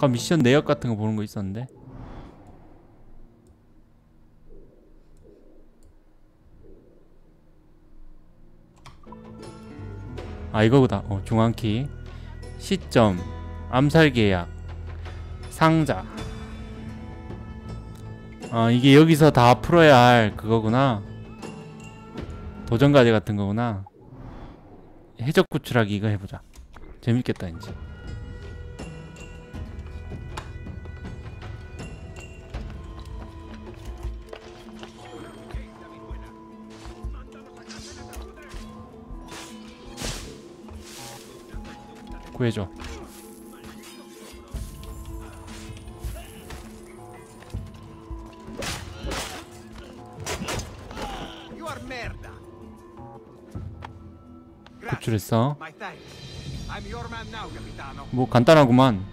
아까 미션 내역 같은 거 보는 거 있었는데. 아 이거보다. 어, 중앙키. 시점. 암살 계약. 상자. 아 이게 여기서 다 풀어야 할 그거구나. 도전 과제 같은 거구나. 해적 구출하기 이거 해보자. 재밌겠다 이제 구해줘. 구출했어. 뭐 간단하구만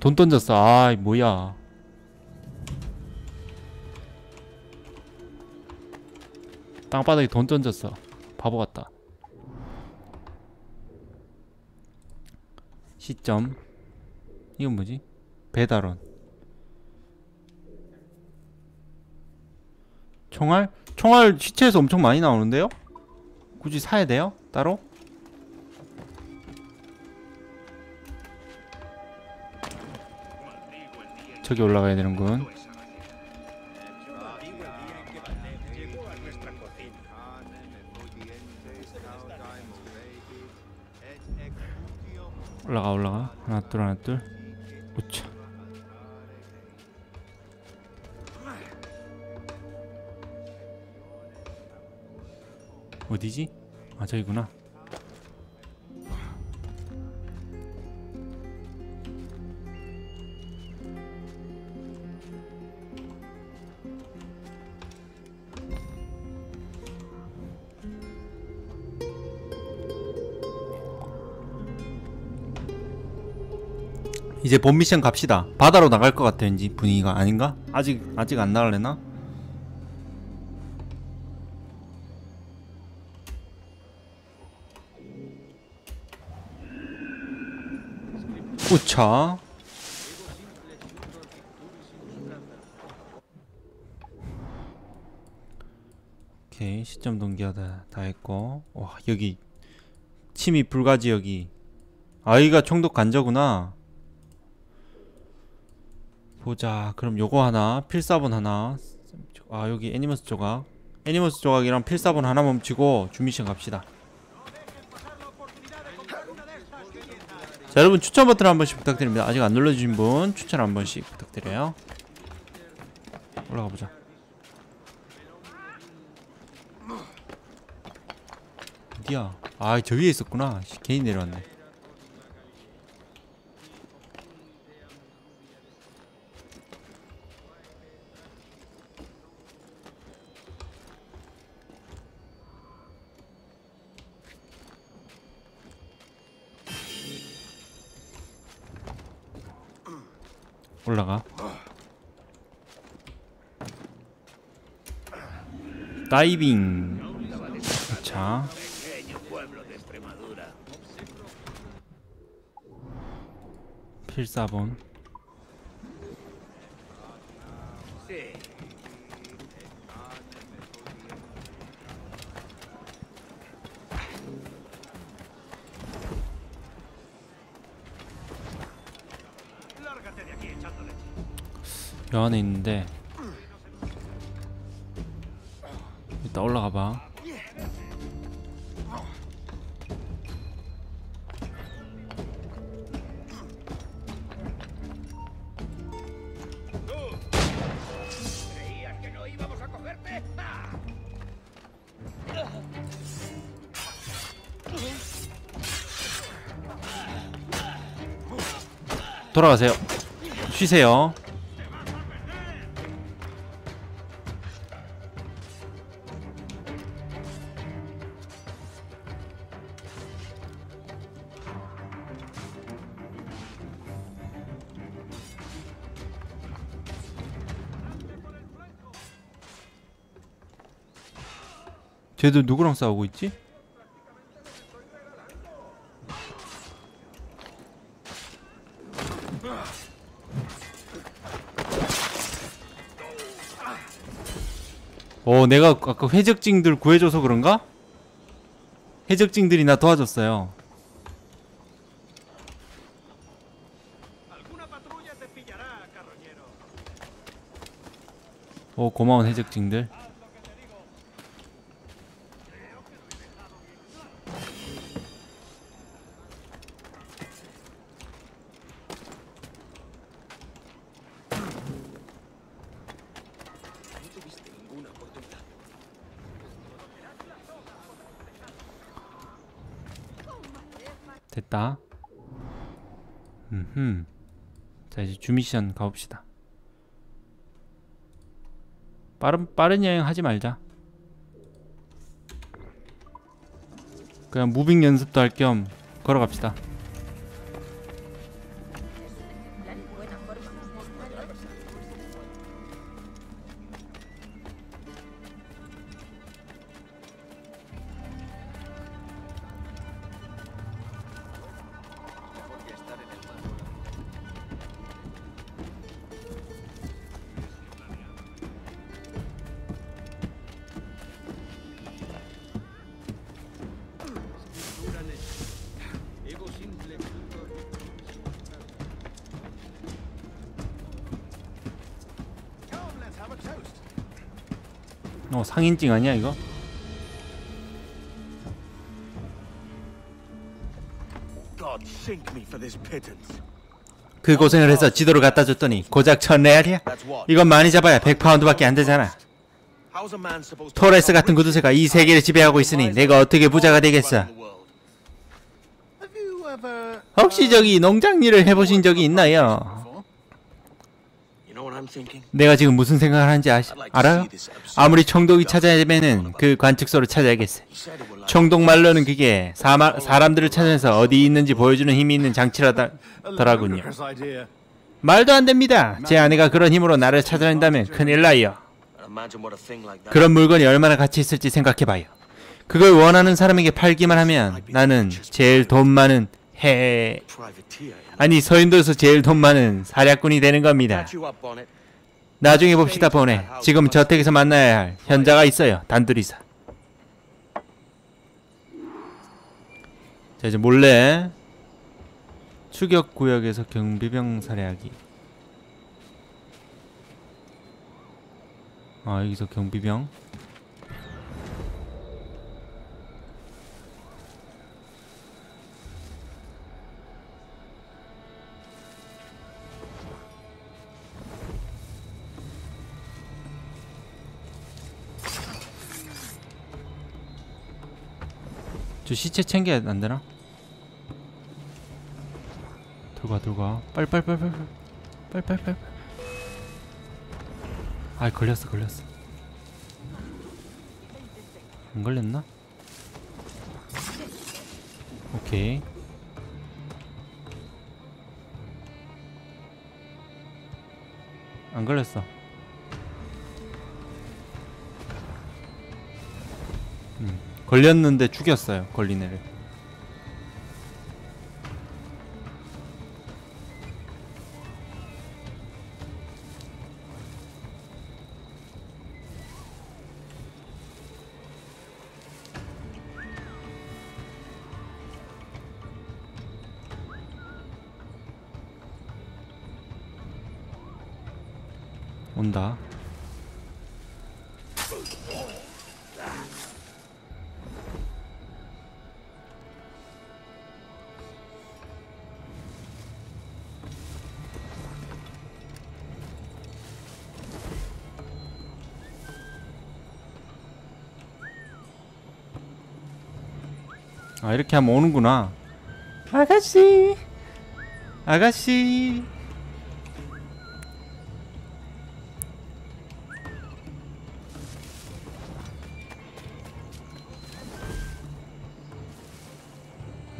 돈 던졌어 아이 뭐야 땅바닥에 돈 던졌어 바보 같다 시점 이건 뭐지? 배달원 총알? 총알 시체에서 엄청 많이 나오는데요? 굳이 사야 돼요? 따로? 저기 올라가야 되는군. 올라가 올라가. 하나 둘 하나 둘. 우차 어디지? 아 저기구나 이제 본 미션 갑시다. 바다로 나갈 것 같아 왠지 분위기가. 아닌가? 아직 아직 안 나갈래나? 우차. 오케이 시점 동기화다 다 했고. 와 여기 침입 불가 지역이. 아이가 총독 관저구나 보자. 그럼 요거 하나 필사본 하나. 아 여기 Animus 조각. Animus 조각이랑 필사본 하나 멈추고 주미션 갑시다. 자 여러분 추천 버튼 한 번씩 부탁드립니다. 아직 안 눌러주신 분 추천 한 번씩 부탁드려요. 올라가 보자. 어디야? 아 저 위에 있었구나. 씨, 괜히 내려왔네 올라가. 다이빙. 자. 필사본 여 안에 있는데 일단 올라가 봐. 돌아가세요. 쉬세요. 쟤들 누구랑 싸우고 있지? 어, 내가 아까 해적징들 구해줘서 그런가? 해적징들이 나 도와줬어요. 오, 고마운 해적징들. 음, 자 이제 주미션 가봅시다. 빠른 빠른 여행 하지 말자. 그냥 무빙 연습도 할 겸 걸어갑시다. 어 상인증 아니야 이거? God sink me for this pittance. 그 고생을 해서 지도를 갖다 줬더니 고작 천 레알이야? 이건 많이 잡아야 100파운드밖에 안 되잖아. 토레스 같은 구두쇠가 이 세계를 지배하고 있으니 내가 어떻게 부자가 되겠어? 혹시 저기 농장 일을 해보신 적이 있나요? You know what I'm thinking? 내가 지금 무슨 생각을 하는지 아시, 알아요? 아무리 총독이 찾아야면은 그 관측소를 찾아야겠어. 총독 말로는 그게 사마, 사람들을 찾아내서 어디 있는지 보여주는 힘이 있는 장치라더라군요. 말도 안 됩니다. 제 아내가 그런 힘으로 나를 찾아낸다면 큰일 나요. 그런 물건이 얼마나 가치 있을지 생각해봐요. 그걸 원하는 사람에게 팔기만 하면 나는 제일 돈 많은 해. 아니 서인도에서 제일 돈 많은 사략꾼이 되는 겁니다. 나중에 봅시다 보네. 지금 저택에서 만나야 할 현자가 있어요. 단둘이서. 자 이제 몰래 추격 구역에서 경비병 살해하기. 아 여기서 경비병. 저 시체 챙겨야 안 되나? 들어가 들어가. 빨빨빨 빨 빨빨빨 아 걸렸어 걸렸어. 안 걸렸나? 오케이. 안 걸렸어 걸렸는데 죽였어요 걸린 애를 아 이렇게 하면 오는구나. 아가씨. 아가씨.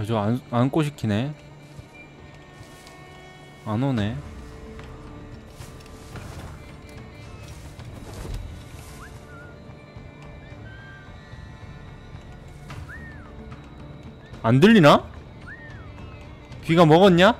저 안, 안 꼬시키네. 안 오네 안 들리나? 귀가 먹었냐?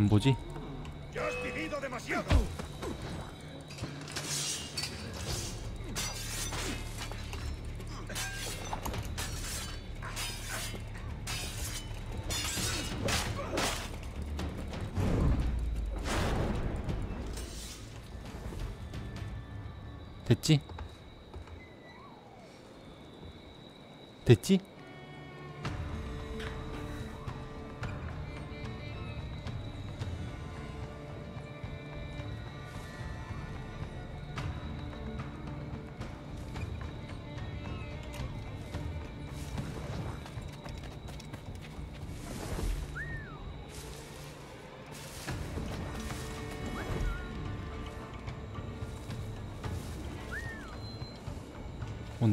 안 보지? 됐지? 됐지?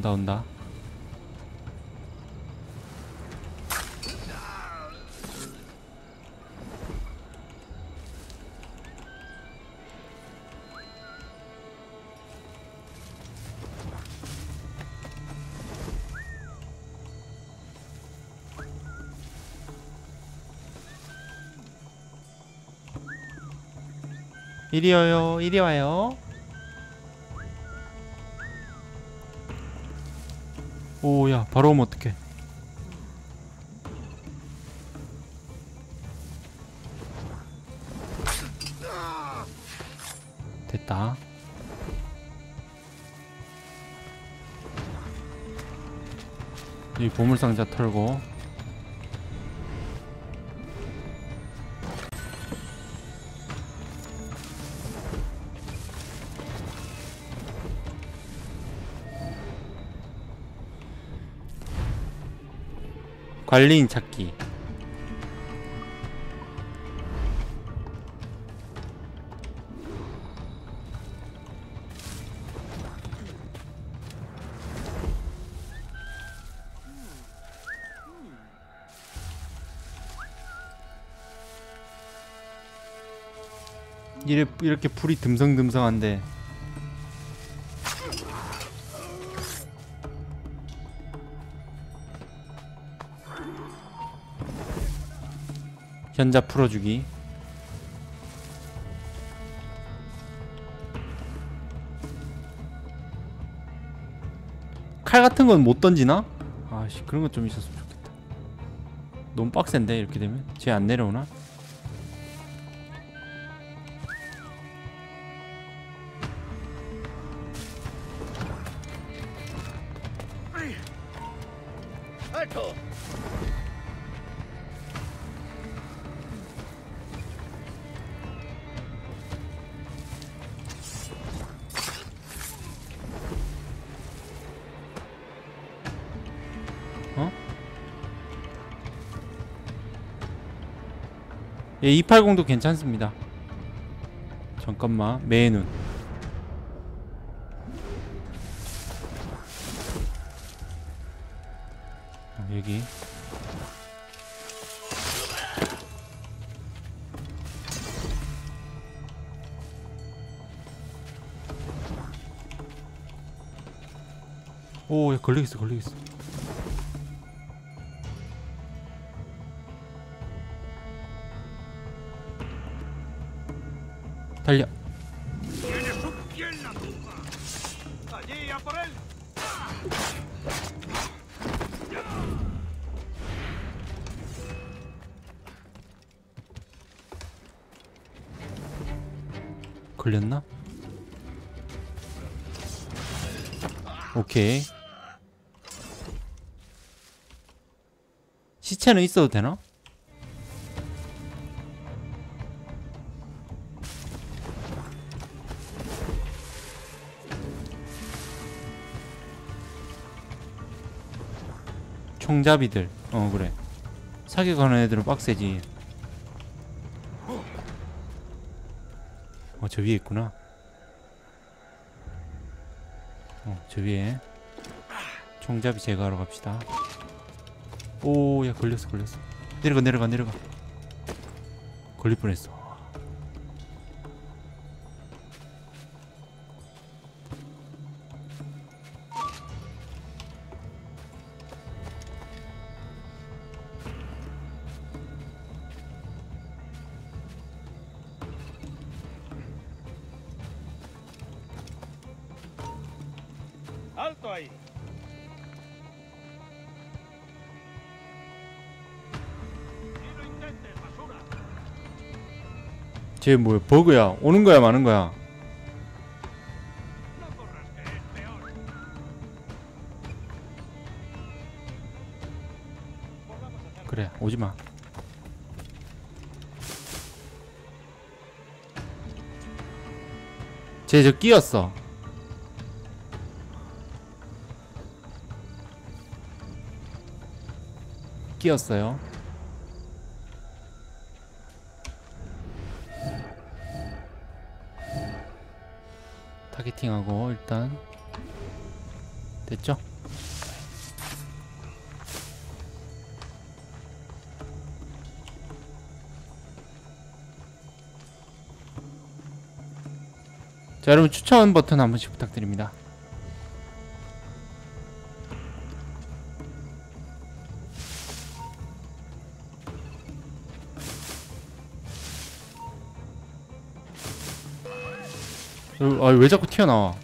온다 온다. 이리 와요 이리 와요 오야 바로 오면 어떡해? 됐다. 이 보물상자 털고 관리인 찾기. 이래, 이렇게 불이 듬성듬성한데 현자 풀어주기 칼 같은 건 못 던지나? 아씨 그런 것 좀 있었으면 좋겠다 너무 빡센데 이렇게 되면 쟤 안 내려오나? 예, 280도 괜찮습니다. 잠깐만, 매눈. 어, 여기. 오, 야, 걸리겠어, 걸리겠어. 걸렸나? 오케이. 시체는 있어도 되나? 총잡이들 어 그래 사격하는 애들은 빡세지 저 위에 있구나. 어 저 위에 총잡이 제거하러 갑시다. 오 야 걸렸어 걸렸어. 내려가 내려가 내려가. 걸릴 뻔했어 쟤 뭐야 버그야 오는 거야 마는 거야 그래 오지마 쟤 저 끼었어 끼었어요 타겟팅하고 일단 됐죠? 자 여러분 추천 버튼 한 번씩 부탁드립니다 아 왜 자꾸 튀어나와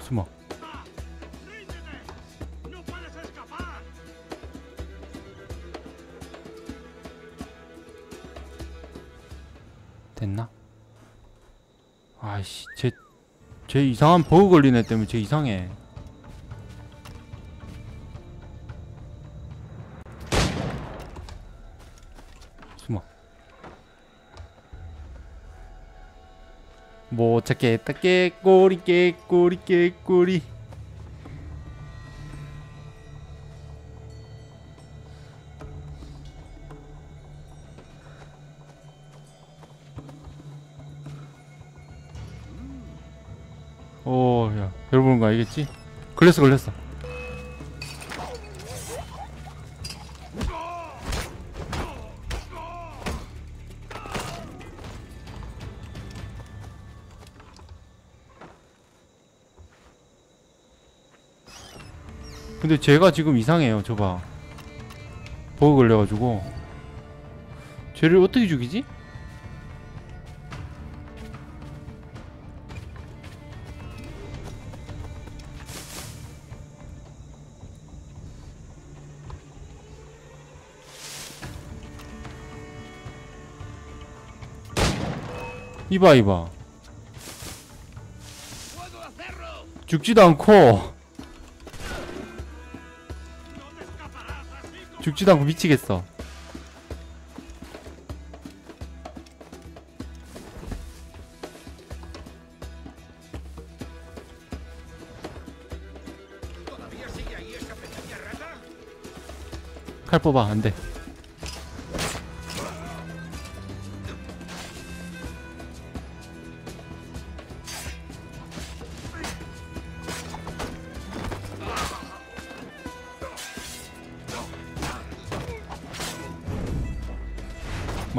숨어. 됐나? 아이씨 쟤, 쟤 이상한 버그 애 때문에 쟤 이상해. 숨어. 뭐 찾겠다 깨꼬리 깨꼬리 깨꼬리 걸렸어 걸렸어. 근데 쟤가 지금 이상해요 저봐. 버그 걸려가지고. 쟤를 어떻게 죽이지? 이봐 이봐. 죽지도 않고 ¡No te escaparás así como... 죽지도 않고 미치겠어. 칼 뽑아 안돼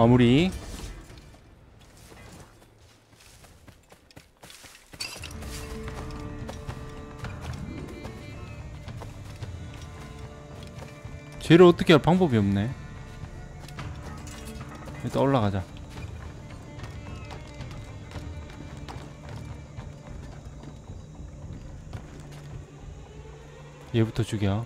마무리. 쟤를 어떻게 할 방법이 없네. 일단 올라가자. 얘부터 죽여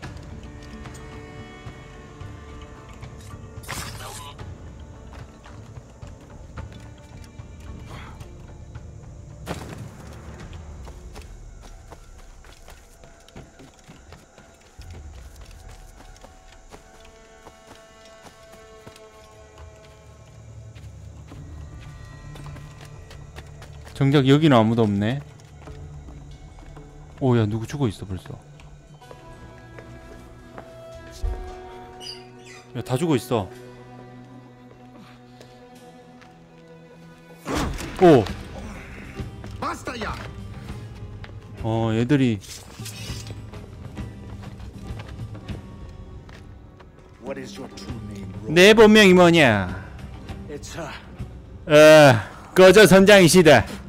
정작 여기는 아무도 없네. 오, 야, 누구 죽어 있어 벌써. 야, 다 죽어 있어. 오! 어, 얘들이 내 본명이 뭐냐? 어, 꺼져 선장이시다.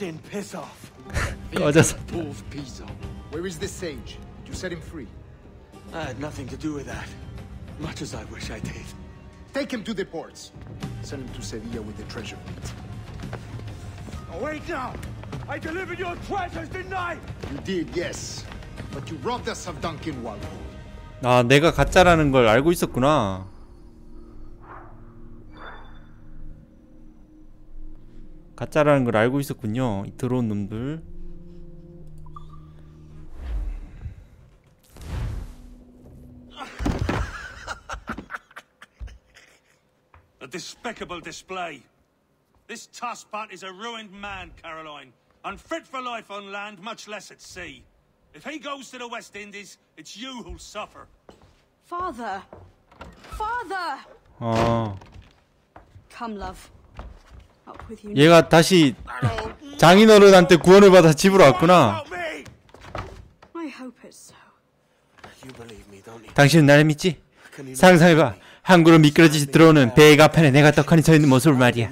Captain Piss Off. 꺼져서. Wolf Pisa. Where is the sage? Did you set him free? I had nothing to do with that. Much as I wish I did. Take him to the ports. Send him to Sevilla with the treasure plate. Oh, wait now! I delivered your treasures, didn't I? You did, yes. But you robbed us of Duncan Waldo. 아, 내가 가짜라는 걸 알고 있었구나. 가짜라는 걸 알고 있었군요. 이 들어온 놈들. A despicable display. This Tosspot is a ruined man, Caroline. Unfit for life on land, much less at sea. If he goes to the West Indies, it's you who'll suffer. Father! Father! 어, Come, love. 얘가 다시 장인어른한테 구원을 받아 집으로 왔구나. 당신은 나를 믿지? 상상해봐. 항구로 미끄러지듯 들어오는 배의 가판에 내가 떡하니 서 있는 모습을 말이야.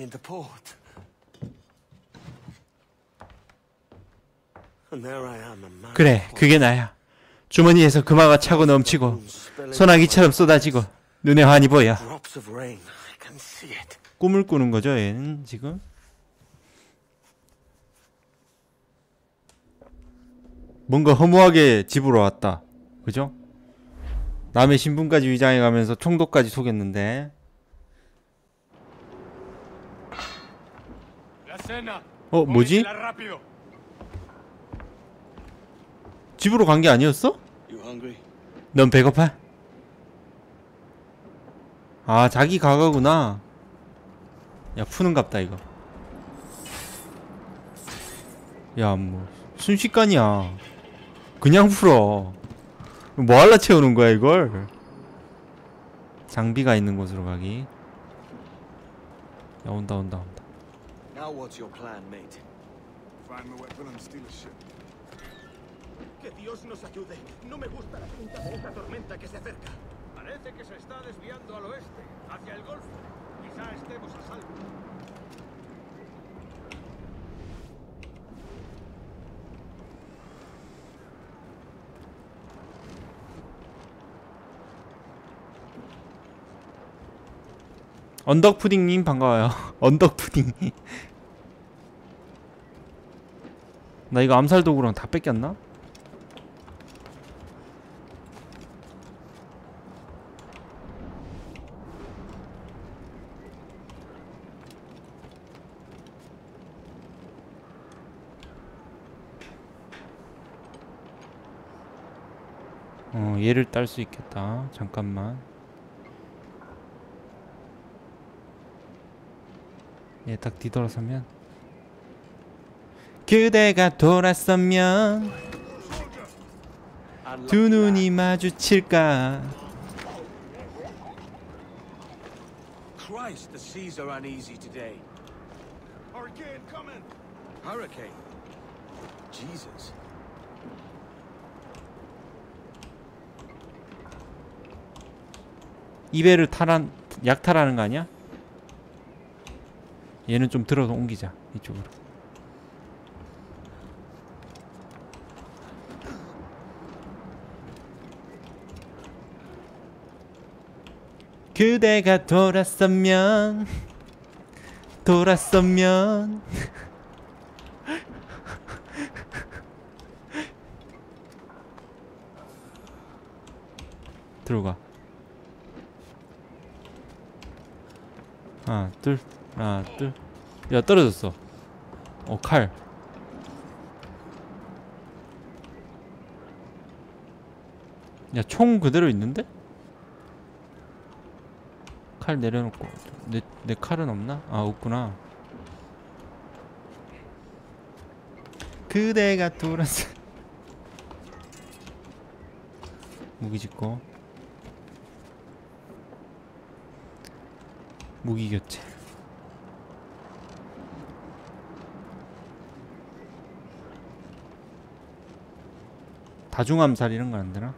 그래, 그게 나야. 주머니에서 금화가 차고 넘치고 소나기처럼 쏟아지고 눈에 환히 보여. 꿈을 꾸는 거죠, 얘는 지금. 뭔가 허무하게 집으로 왔다. 그죠? 남의 신분까지 위장해 가면서 총독까지 속였는데. 어, 뭐지? 집으로 간 게 아니었어? 넌 배고파? 아, 자기 가가구나. 야, 푸는갑다, 이거. 야, 뭐, 순식간이야. 그냥 풀어. 뭐 할라 채우는 거야, 이걸? 장비가 있는 곳으로 가기. 야, 온다, 온다, 온다. Now what's your plan, mate? Find the weapon and steal a ship. Que Dios nos ayude. No me gusta la punta de esa tormenta que se acerca. Parece que se está desviando al oeste, hacia el golfo. Quizá estemos a salvo. 언덕 푸딩님 반가워요. 언덕 푸딩. 나 이거 암살 도구랑 다 뺏겼나? 어, 얘를 딸 수 있겠다. 잠깐만. 얘 딱 뒤돌아서면 그대가 돌아서면 두 눈이 마주칠까 Christ, the seas are uneasy today. Hurricane coming! Hurricane. Jesus. 이 배를 타란 약탈하는 거 아니야? 얘는 좀 들어서 옮기자 이쪽으로. 그대가 돌았으면 돌았으면. 들어가 하나 둘 하나 둘야 떨어졌어. 어칼. 야, 총 그대로 있는데? 칼 내려놓고. 내, 내 칼은 없나? 아, 없구나. 그대가 돌아서. 무기 짓고. 무기 교체 다중암살 이런 건 안 되나?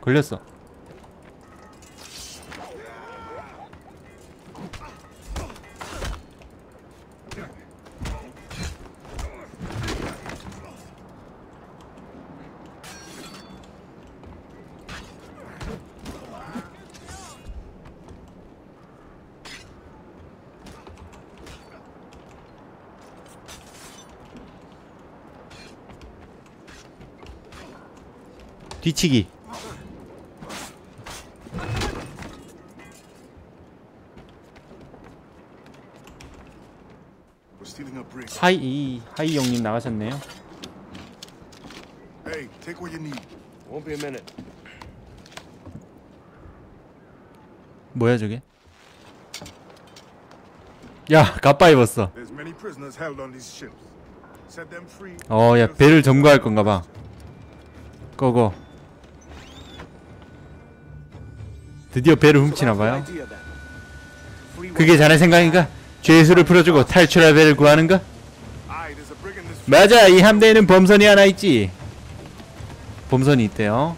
걸렸어. 뒤치기. A brick. 하이 하이 형님 나가셨네요. Hey, take what you need. Won't be a minute. 뭐야 저게? 야 가빠 입었어. 어, 야 배를 점거할 건가 봐. 고고. 드디어 배를 훔치나 봐요. Idea then. Free 그게 자네 생각인가? 죄수를 풀어주고 탈출할 배를 구하는가? 맞아, 이 함대에는 범선이 하나 있지. 범선이 있대요.